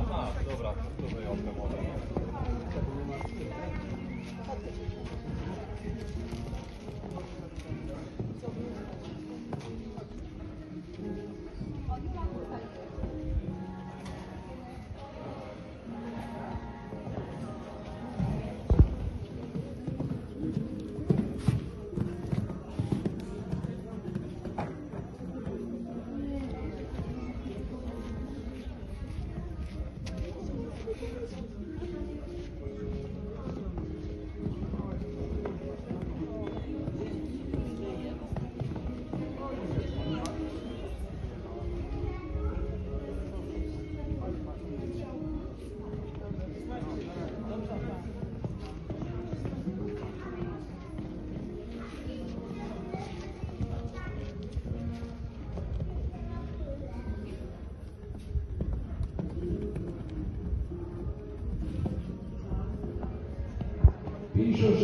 Aha, dobra, to wyjątkowo. 50,